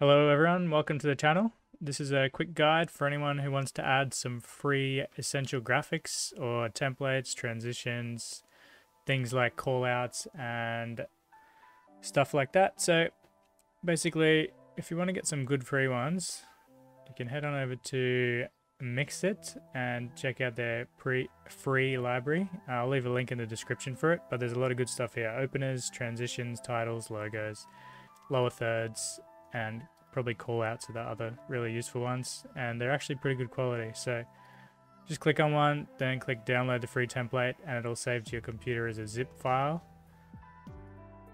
Hello everyone, welcome to the channel. This is a quick guide for anyone who wants to add some free essential graphics or templates, transitions, things like callouts and stuff like that. So basically, if you want to get some good free ones, you can head on over to Mixit and check out their pre free library. I'll leave a link in the description for it, but there's a lot of good stuff here. Openers, transitions, titles, logos, lower thirds, and probably call out to the other really useful ones. And they're actually pretty good quality. So just click on one, then click download the free template, and it'll save to your computer as a zip file.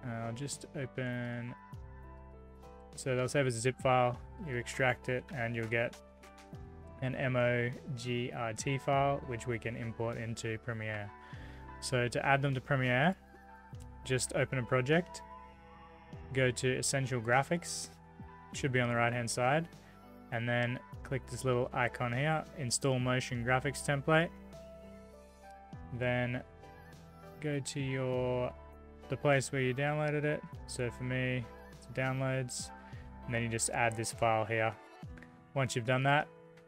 I'll just open so they'll save as a zip file, you extract it, and you'll get an MOGRT file, which we can import into Premiere. So to add them to Premiere, just open a project, go to Essential Graphics, should be on the right hand side, and then click this little icon here, Install Motion Graphics Template. Then go to your the place where you downloaded it. So for me, it's downloads, and then you just add this file here. Once you've done that,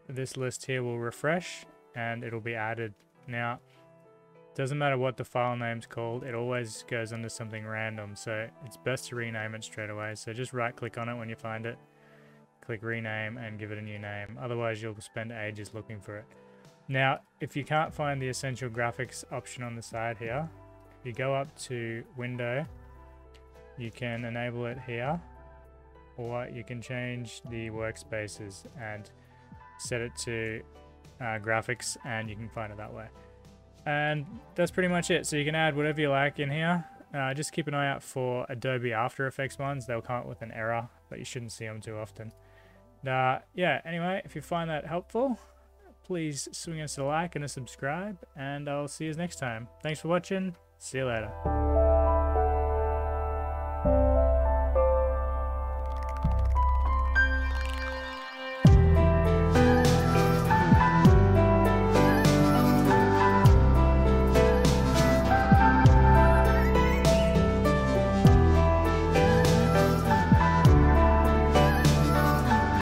this list here will refresh and it'll be added. Now, doesn't matter what the file name's called, it always goes under something random, so it's best to rename it straight away. So just right click on it when you find it, click rename and give it a new name. Otherwise you'll spend ages looking for it. Now, if you can't find the essential graphics option on the side here, you go up to window, you can enable it here, or you can change the workspaces and set it to uh, graphics and you can find it that way. And that's pretty much it. So you can add whatever you like in here. Uh, just keep an eye out for Adobe After Effects ones. They'll come up with an error, but you shouldn't see them too often. Uh, yeah, anyway, if you find that helpful, please swing us a like and a subscribe, and I'll see you next time. Thanks for watching. See you later.